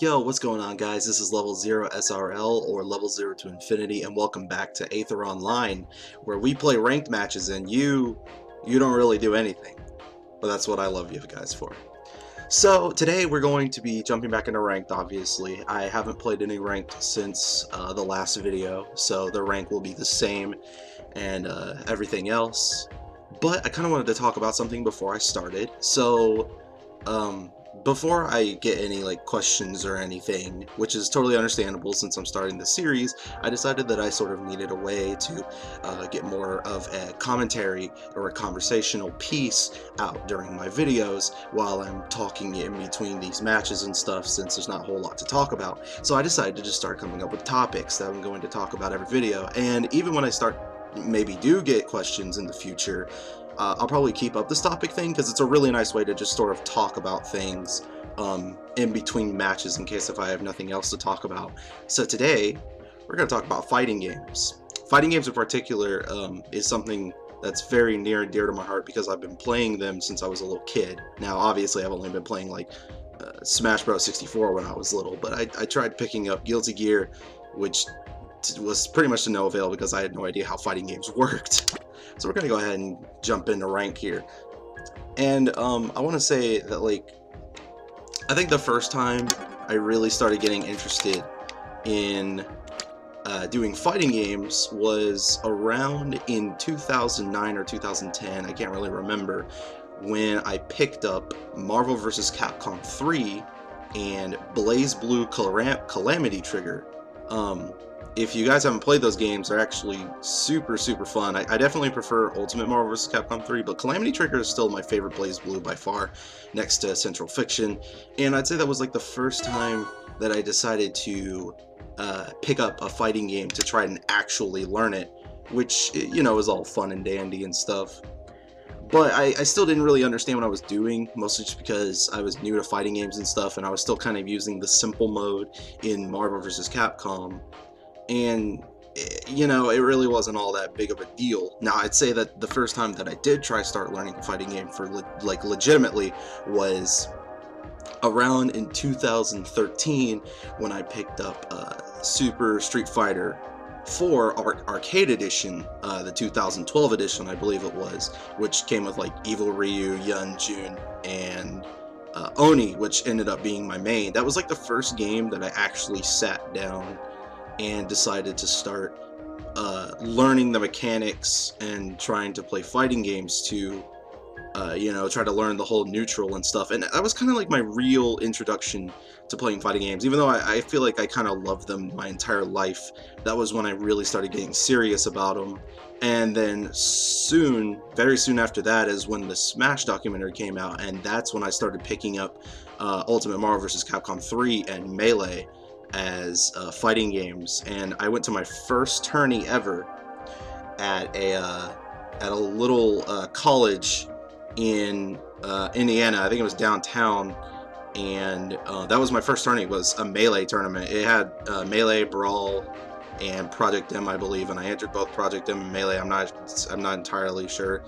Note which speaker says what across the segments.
Speaker 1: Yo, what's going on guys? This is Level 0 SRL or Level 0 to Infinity and welcome back to Aether Online where we play ranked matches and you, you don't really do anything. But that's what I love you guys for. So today we're going to be jumping back into ranked obviously. I haven't played any ranked since uh, the last video so the rank will be the same and uh, everything else. But I kind of wanted to talk about something before I started. So um, before I get any like questions or anything, which is totally understandable since I'm starting the series, I decided that I sort of needed a way to uh, get more of a commentary or a conversational piece out during my videos while I'm talking in between these matches and stuff since there's not a whole lot to talk about. So I decided to just start coming up with topics that I'm going to talk about every video and even when I start maybe do get questions in the future, uh, I'll probably keep up this topic thing because it's a really nice way to just sort of talk about things um, in between matches in case if I have nothing else to talk about. So today, we're going to talk about fighting games. Fighting games in particular um, is something that's very near and dear to my heart because I've been playing them since I was a little kid. Now, obviously, I've only been playing like uh, Smash Bros. 64 when I was little, but I, I tried picking up Guilty Gear, which was pretty much to no avail because I had no idea how fighting games worked. So we're gonna go ahead and jump into rank here. And um, I want to say that like, I think the first time I really started getting interested in uh, doing fighting games was around in 2009 or 2010, I can't really remember, when I picked up Marvel vs. Capcom 3 and BlazBlue Calam Calamity Trigger. Um, if you guys haven't played those games, they're actually super, super fun. I, I, definitely prefer Ultimate Marvel vs. Capcom 3, but Calamity Trigger is still my favorite BlazBlue by far, next to Central Fiction. And I'd say that was like the first time that I decided to uh, pick up a fighting game to try and actually learn it, which, you know, is all fun and dandy and stuff. But I, I still didn't really understand what I was doing, mostly just because I was new to fighting games and stuff, and I was still kind of using the simple mode in Marvel vs. Capcom and you know, it really wasn't all that big of a deal. Now, I'd say that the first time that I did try start learning a fighting game for le like legitimately was around in 2013 when I picked up uh, Super Street Fighter 4 Ar Arcade Edition, uh, the 2012 edition, I believe it was, which came with like Evil Ryu, Yun Jun, and uh, Oni, which ended up being my main. That was like the first game that I actually sat down and decided to start uh, learning the mechanics and trying to play fighting games to, uh, you know, try to learn the whole neutral and stuff. And that was kind of like my real introduction to playing fighting games. Even though I, I feel like I kind of loved them my entire life, that was when I really started getting serious about them. And then soon, very soon after that, is when the Smash documentary came out, and that's when I started picking up uh, Ultimate Marvel vs. Capcom 3 and Melee as uh, fighting games, and I went to my first tourney ever at a uh, at a little uh, college in uh, Indiana. I think it was downtown, and uh, that was my first tourney. Was a melee tournament. It had melee, brawl, and Project M, I believe, and I entered both Project M and melee. I'm not I'm not entirely sure,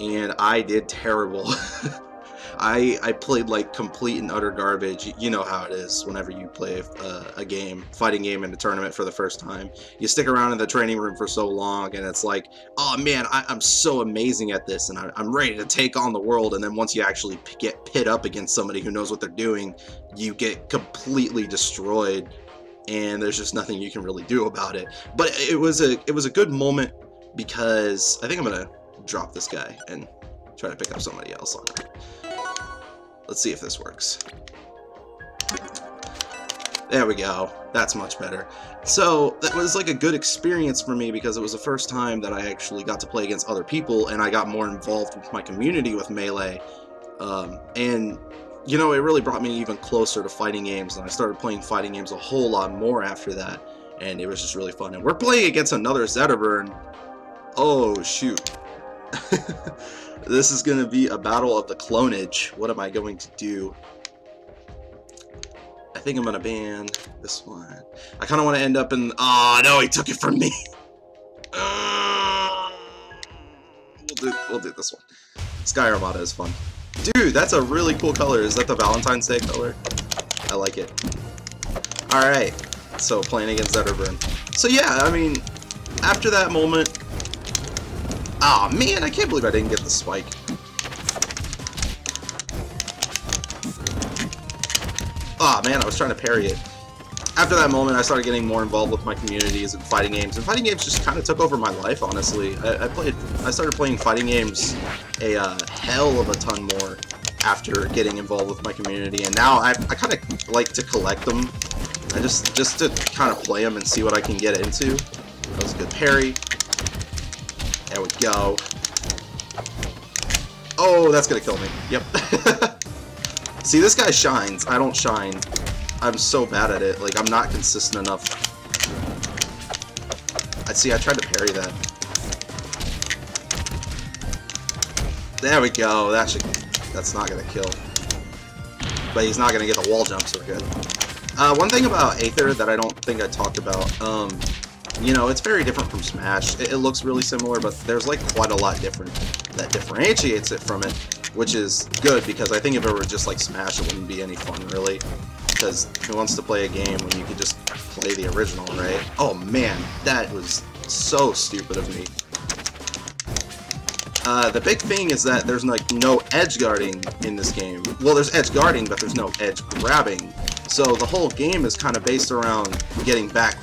Speaker 1: and I did terrible. I I played like complete and utter garbage. You know how it is whenever you play a, a game, fighting game in a tournament for the first time. You stick around in the training room for so long, and it's like, oh man, I, am so amazing at this, and I, I'm ready to take on the world. And then once you actually get pit up against somebody who knows what they're doing, you get completely destroyed and there's just nothing you can really do about it. But it was a it was a good moment because I think I'm gonna drop this guy and try to pick up somebody else on it. Let's see if this works. There we go. That's much better. So, that was like a good experience for me because it was the first time that I actually got to play against other people and I got more involved with my community with Melee. Um, and, you know, it really brought me even closer to fighting games and I started playing fighting games a whole lot more after that. And it was just really fun. And we're playing against another Zetterburn. Oh, shoot. This is going to be a battle of the clonage. What am I going to do? I think I'm going to ban this one. I kind of want to end up in... Oh, no, he took it from me. Uh, we'll, do, we'll do this one. Sky Armada is fun. Dude, that's a really cool color. Is that the Valentine's Day color? I like it. Alright, so playing against Zetterburn. So yeah, I mean, after that moment... Ah, oh, man, I can't believe I didn't get the spike. Ah, oh, man, I was trying to parry it. After that moment, I started getting more involved with my communities and fighting games, and fighting games just kind of took over my life, honestly. I, I, played, I started playing fighting games a uh, hell of a ton more after getting involved with my community, and now I, I kind of like to collect them I just just to kind of play them and see what I can get into. That was a good parry. Go. Oh, that's gonna kill me. Yep. see, this guy shines. I don't shine. I'm so bad at it. Like, I'm not consistent enough. I see, I tried to parry that. There we go. That should... That's not gonna kill. But he's not gonna get the wall jump, so good. Uh, one thing about Aether that I don't think I talked about, um, you know, it's very different from Smash. It, it, looks really similar, but there's like quite a lot different that differentiates it from it, which is good because I think if it were just like Smash, it wouldn't be any fun really. Because who wants to play a game when you could just play the original, right? Oh man, that was so stupid of me. Uh, the big thing is that there's like no edge guarding in this game. Well, there's edge guarding, but there's no edge grabbing. So the whole game is kind of based around getting back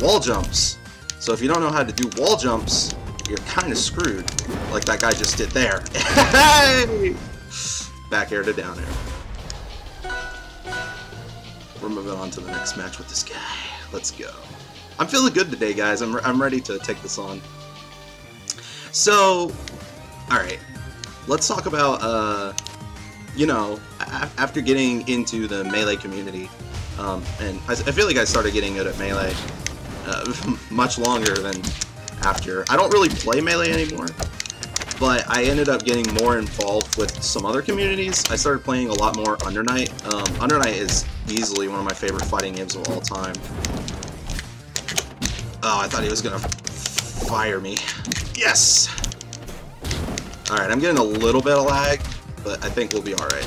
Speaker 1: wall jumps. So if you don't know how to do wall jumps, you're kind of screwed, like that guy just did there. hey! Back air to down air. We're moving on to the next match with this guy. Let's go. I'm feeling good today, guys. I'm, I'm ready to take this on. So, alright. Let's talk about, uh, you know, after getting into the Melee community, um, and I, I, feel like I started getting good at Melee uh, much longer than after. I don't really play Melee anymore, but I ended up getting more involved with some other communities. I started playing a lot more Under Night. Um, Under Night is easily one of my favorite fighting games of all time. Oh, I thought he was gonna fire me. Yes! Alright, I'm getting a little bit of lag, but I think we'll be alright.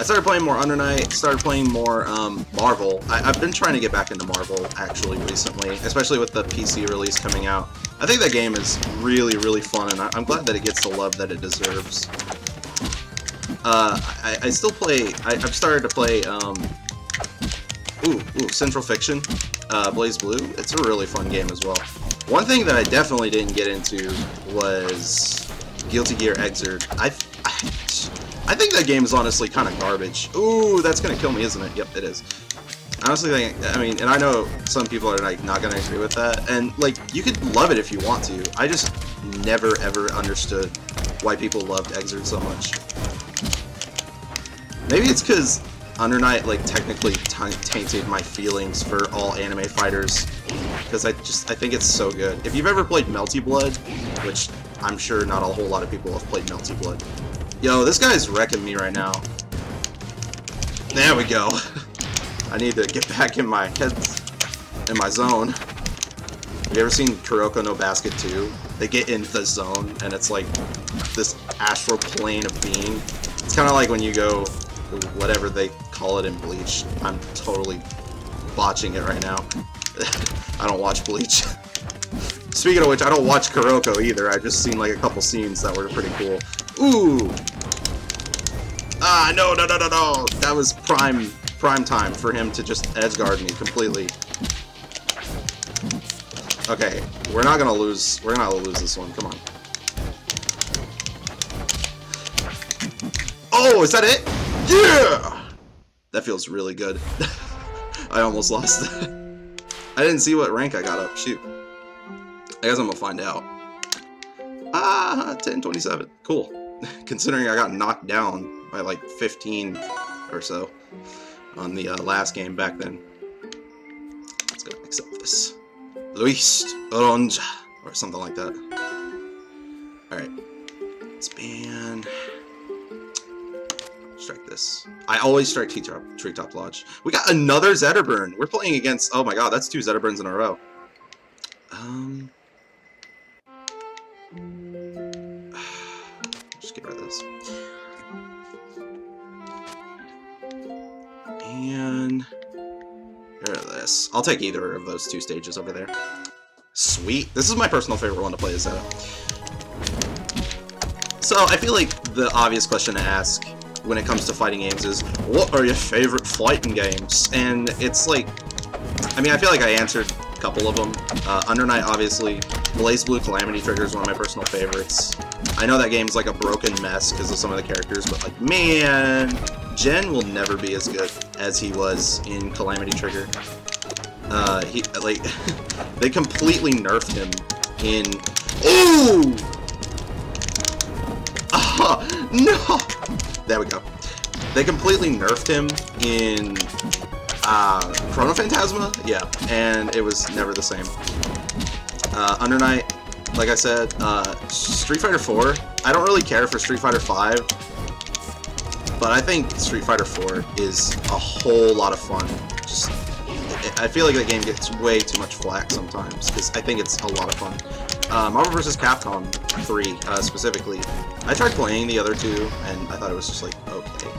Speaker 1: I started playing more Under Night, started playing more um, Marvel. I, have been trying to get back into Marvel, actually, recently, especially with the PC release coming out. I think that game is really, really fun, and I, am glad that it gets the love that it deserves. Uh, I, I, still play, I, have started to play, um, ooh, ooh, Central Fiction, uh, BlazBlue. It's a really fun game as well. One thing that I definitely didn't get into was Guilty Gear Xrd. I, I, think that game is honestly kind of garbage. Ooh, that's gonna kill me, isn't it? Yep, it is. Honestly I mean, and I know some people are like not gonna agree with that, and like, you could love it if you want to. I just never ever understood why people loved Xrd so much. Maybe it's because Under Night, like, technically tainted my feelings for all anime fighters. Because I just, I think it's so good. If you've ever played Melty Blood, which I'm sure not a whole lot of people have played Melty Blood. Yo, this guy's wrecking me right now. There we go. I need to get back in my head, in my zone. Have you ever seen Kuroko no Basket 2? They get in the zone, and it's like this astral plane of being. It's kind of like when you go, whatever they call it in Bleach. I'm totally botching it right now. I don't watch Bleach. Speaking of which, I don't watch Kuroko either. I've just seen like a couple scenes that were pretty cool. Ooh! Ah, no, no, no, no, no! That was prime, prime time for him to just edge guard me completely. Okay, we're not gonna lose. We're not gonna lose this one. Come on. Oh, is that it? Yeah! That feels really good. I almost lost I didn't see what rank I got up. Shoot. I guess I'm gonna find out. Ah, 1027. Cool. Considering I got knocked down by like 15 or so on the uh, last game back then. Let's go accept this. Luis Oronja, or something like that. Alright. Ban strike this. I always strike Treetop, Treetop Lodge. We got another Zetterburn. We're playing against... Oh my god, that's two Zetterburns in a row. Um... And this. I'll take either of those two stages over there. Sweet. This is my personal favorite one to play Zeta. So I feel like the obvious question to ask when it comes to fighting games is, what are your favorite fighting games? And it's like, I mean, I feel like I answered a couple of them. Uh, Under Night, obviously. BlazBlue Calamity Trigger is one of my personal favorites. I know that game's like a broken mess because of some of the characters, but like, man, Jin will never be as good as he was in Calamity Trigger. Uh, he, like, they completely nerfed him in... Ooh! Ah, no! There we go. They completely nerfed him in uh, Chrono Phantasma, yeah, and it was never the same. Uh, Under Night, like I said, uh, Street Fighter 4, I don't really care for Street Fighter 5, but I think Street Fighter 4 is a whole lot of fun. Just, I feel like the game gets way too much flack sometimes, because I think it's a lot of fun. Uh, Marvel vs. Capcom 3, uh, specifically, I tried playing the other two, and I thought it was just, like, okay,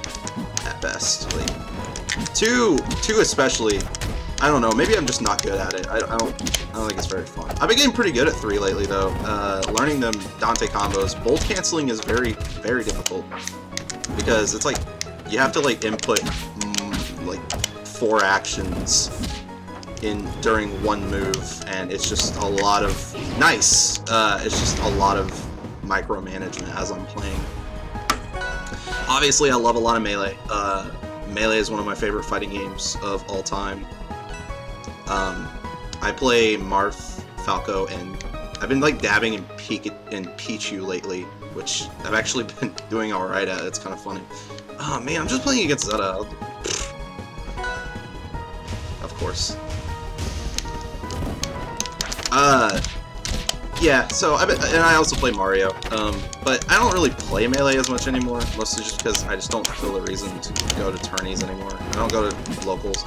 Speaker 1: at best. Like, 2, 2 especially, I don't know, maybe I'm just not good at it. I, I, don't I don't think it's very fun. I've been getting pretty good at 3 lately, though. Uh, learning them Dante combos. Bolt canceling is very, very difficult. Because it's like, you have to, like, input, mm, like, four actions in during one move, and it's just a lot of... Nice! Uh, it's just a lot of micromanagement as I'm playing. Obviously, I love a lot of Melee. Uh, Melee is one of my favorite fighting games of all time. Um, I play Marth, Falco, and I've been like dabbing in, Pik in Pichu lately, which I've actually been doing alright at. It's kind of funny. Oh man, I'm just playing against Zeta. Of course. Uh, yeah, so I and I also play Mario, um, but I don't really play Melee as much anymore, mostly just because I just don't feel the reason to go to tourneys anymore. I don't go to locals.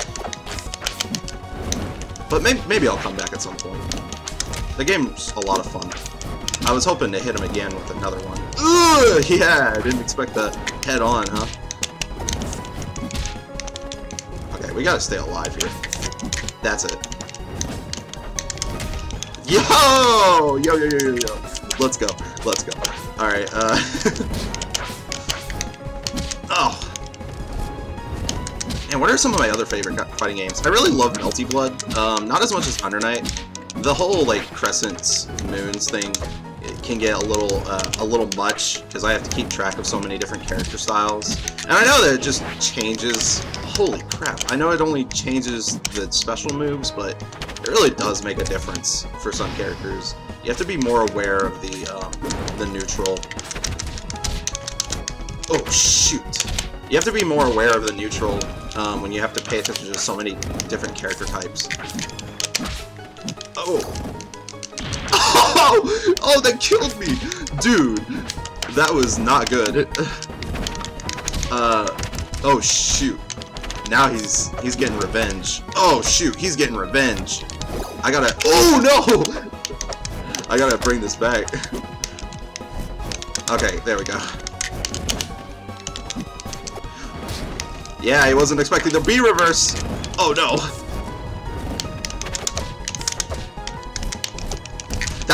Speaker 1: But maybe, maybe I'll come back at some point. The game's a lot of fun. I was hoping to hit him again with another one. Ugh, yeah, I didn't expect that head on, huh? Okay, we gotta stay alive here. That's it. Yo! Yo, yo, yo, yo, yo. Let's go. Let's go. Alright, uh... oh. And what are some of my other favorite fighting games? I really love Melty Blood. Um, not as much as Under Night. The whole, like, crescents, moons thing can get a little, uh, a little much, because I have to keep track of so many different character styles. And I know that it just changes... Holy crap. I know it only changes the special moves, but it really does make a difference for some characters. You have to be more aware of the, um, the neutral. Oh, shoot. You have to be more aware of the neutral um, when you have to pay attention to so many different character types. Oh! Oh! Oh, that killed me! Dude, that was not good. Uh, oh shoot. Now he's he's getting revenge. Oh shoot, he's getting revenge. I gotta. Oh no! I gotta bring this back. okay, there we go. Yeah, he wasn't expecting the B reverse. Oh no.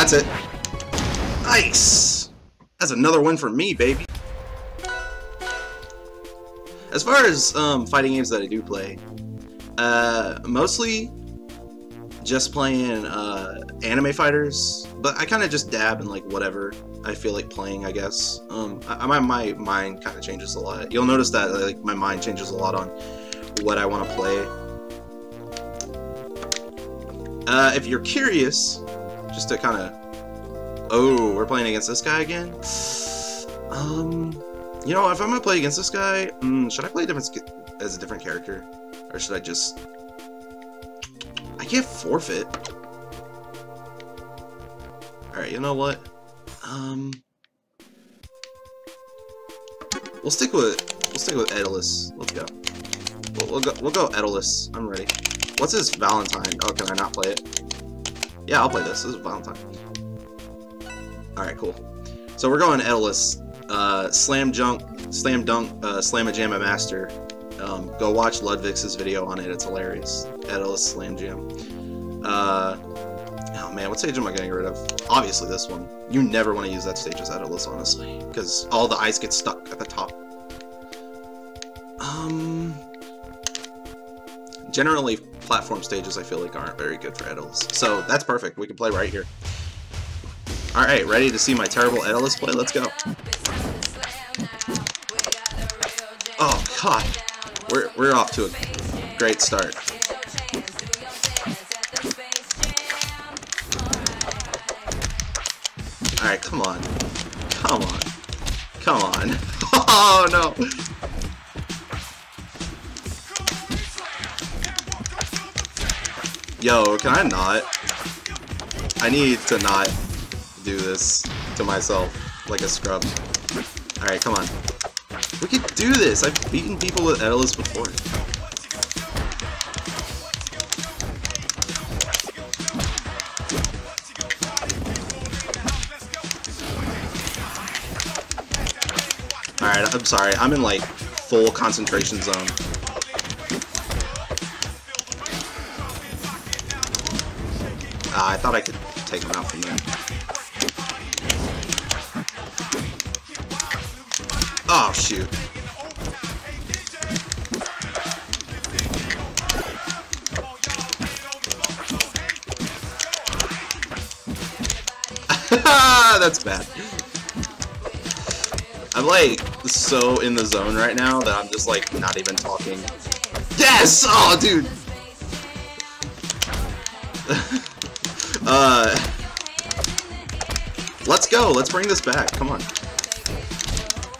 Speaker 1: That's it. Nice. That's another win for me, baby. As far as um, fighting games that I do play, uh, mostly just playing uh, anime fighters, but I kind of just dab in like whatever I feel like playing. I guess um, I, my my mind kind of changes a lot. You'll notice that like my mind changes a lot on what I want to play. Uh, if you're curious, just to kind of oh, we're playing against this guy again. Um, you know, if I'm gonna play against this guy, mm, should I play different as a different character, or should I just I can't forfeit. Alright, you know what? Um... We'll stick with we'll stick with Etalus. Let's go. We'll, we'll go we'll go Etalus. I'm ready. What's his Valentine? Oh, can I not play it? Yeah, I'll play this. This is Valentine. Alright, cool. So we're going Etalus. Uh, slam junk, slam dunk, uh, slam a jam a master. Um, go watch Ludwig's video on it. It's hilarious. Etalus Slam Jam. Uh, oh man, what stage am I getting rid of? Obviously this one. You never want to use that stage as Etalus, honestly, because all the ice gets stuck at the top. Generally, platform stages I feel like aren't very good for Etalus. So that's perfect. We can play right here. Alright, ready to see my terrible Etalus play? Let's go. Oh, God. We're, we're off to a great start. Alright, come on. Come on. Come on. Oh, no. Yo, can I not? I need to not do this to myself like a scrub. Alright, come on. We can do this! I've beaten people with Etalus before. Alright, I'm sorry. I'm in like full concentration zone. I thought I could take him out from there. Oh, shoot. That's bad. I'm like so in the zone right now that I'm just like not even talking. Yes! Oh, dude! uh, let's go. Let's bring this back. Come on.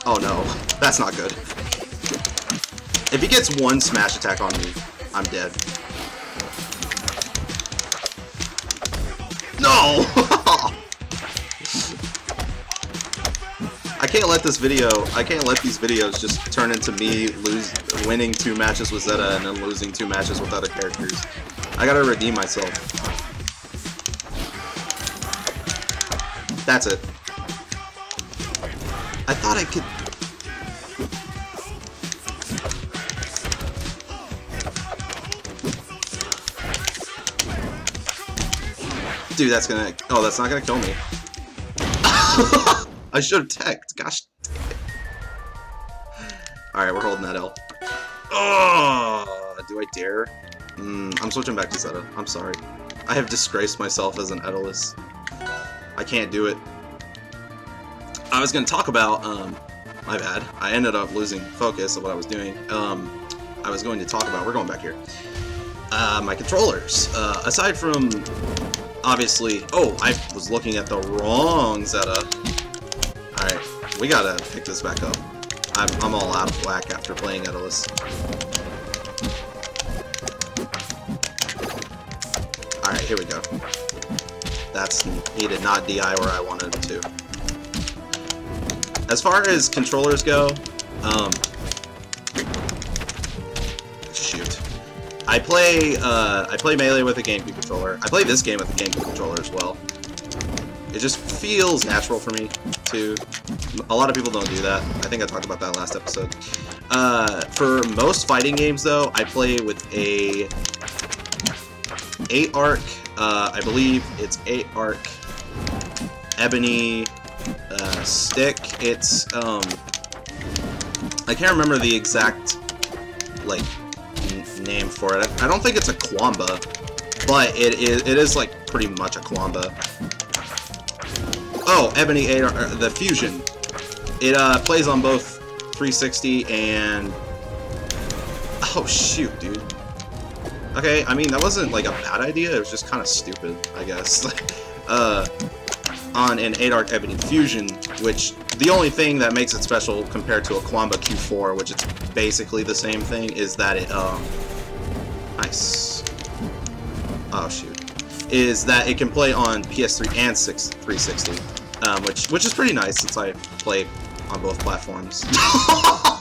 Speaker 1: Oh no, that's not good. If he gets one smash attack on me, I'm dead. No! I can't let this video, I can't let these videos just turn into me lose, winning two matches with Zeta and then losing two matches with other characters. I gotta redeem myself. That's it. I thought I could... Dude, that's gonna... Oh, that's not gonna kill me. I should have teched. Gosh. Alright, we're holding that L. Oh, do I dare? Mm, I'm switching back to Zeta. I'm sorry. I have disgraced myself as an Etalus. I can't do it. I was going to talk about, um, my bad. I ended up losing focus of what I was doing. Um, I was going to talk about, we're going back here, uh, my controllers. Uh, aside from, obviously, oh, I was looking at the wrong Zeta. Alright, we gotta pick this back up. I'm, I'm all out of whack after playing Etalus. Alright, here we go. That's, he did not DI where I wanted him to. As far as controllers go, um, shoot. I play, uh, I play Melee with a GameCube controller. I play this game with a GameCube controller as well. It just feels natural for me to... A lot of people don't do that. I think I talked about that last episode. Uh, for most fighting games, though, I play with a 8-arc, uh, I believe it's 8-arc ebony uh, stick. It's, um... I can't remember the exact, like, name for it. I don't think it's a Qanba, but it is, it is like, pretty much a Qanba. Oh, Ebony 8, uh, the Fusion. It uh, plays on both 360 and... Oh, shoot, dude. Okay, I mean, that wasn't, like, a bad idea. It was just kind of stupid, I guess. uh, on an 8-arc Ebony Fusion, which the only thing that makes it special compared to a Qanba Q4, which it's basically the same thing, is that it, um... Nice. Oh, shoot. Is that it can play on PS3 and 6 360 um, which which is pretty nice since I play on both platforms.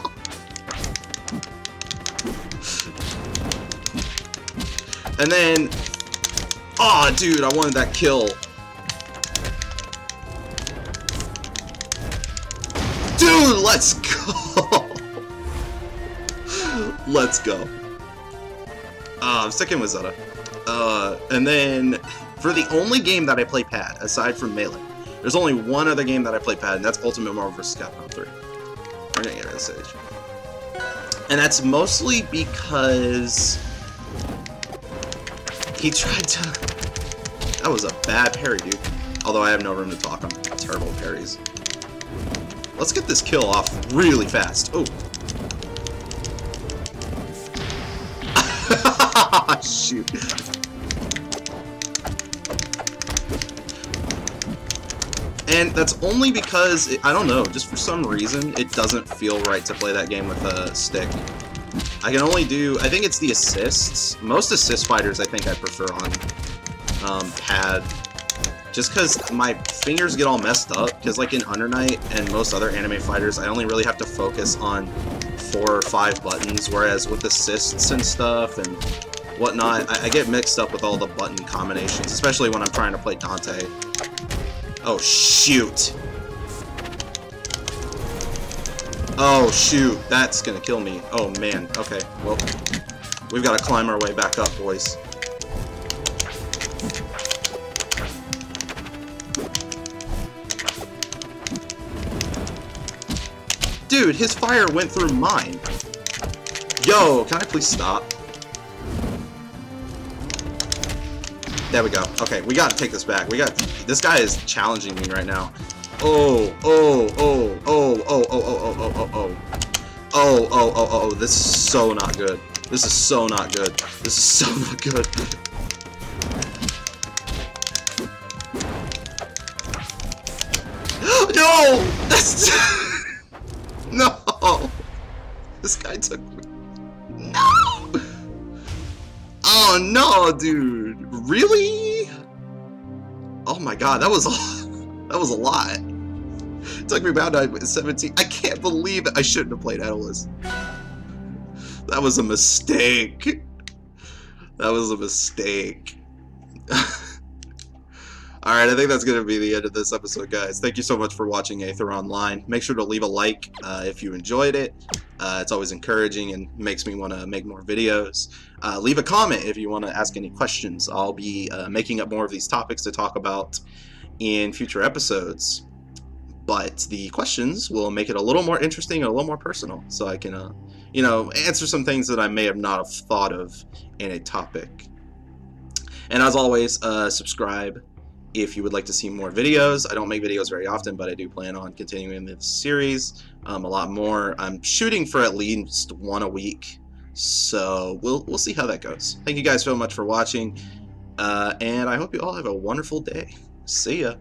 Speaker 1: and then, oh, dude, I wanted that kill. Dude, let's go. Let's go. Uh, I'm with Zelda. Uh, and then, for the only game that I play pad, aside from Melee, there's only one other game that I play pad, and that's Ultimate Marvel vs. Capcom 3. We're gonna get rid of. And that's mostly because he tried to... That was a bad parry, dude. Although I have no room to talk, I'm terrible parries. Let's get this kill off really fast. Oh. Shoot. And that's only because, it, I don't know, just for some reason, it doesn't feel right to play that game with a stick. I can only do, I think it's the assists. Most assist fighters I think I prefer on um, pad. Just because my fingers get all messed up, because like in Under Night and most other anime fighters, I only really have to focus on four or five buttons, whereas with assists and stuff and whatnot, I, I get mixed up with all the button combinations, especially when I'm trying to play Dante. Oh, shoot. Oh, shoot. That's gonna kill me. Oh, man. Okay, well, we've got to climb our way back up, boys. Dude, his fire went through mine. Yo, can I please stop? There we go. Okay, we gotta take this back. We got this guy is challenging me right now. Oh, oh, oh, oh, oh, oh, oh, oh, oh, oh, oh. Oh, oh, oh, oh, this is so not good. This is so not good. This is so not good. no! That's... no! This guy took me. No! Oh no, dude! Really? Oh my god, that was a, that was a lot. Took me about 17. I can't believe. I shouldn't have played Etalus. That was a mistake. That was a mistake. Alright, I think that's going to be the end of this episode, guys. Thank you so much for watching Aether Online. Make sure to leave a like uh, if you enjoyed it. Uh, it's always encouraging and makes me want to make more videos. Uh, leave a comment if you want to ask any questions. I'll be uh, making up more of these topics to talk about in future episodes. But the questions will make it a little more interesting and a little more personal, so I can, uh, you know, answer some things that I may have not have thought of in a topic. And as always, uh, subscribe if you would like to see more videos. I don't make videos very often, but I do plan on continuing this series um, a lot more. I'm shooting for at least one a week, so we'll we'll see how that goes. Thank you guys so much for watching, uh, and I hope you all have a wonderful day. See ya.